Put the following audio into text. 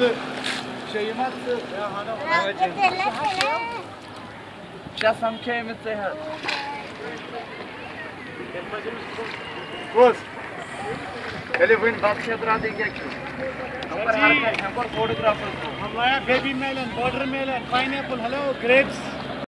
Şeymat Сейчас самчаем цеха. Кос. Ele vem baixo chadra देंगे number हर का नंबर फोटोग्राफर हम लाया baby melon water melon pineapple hello grapes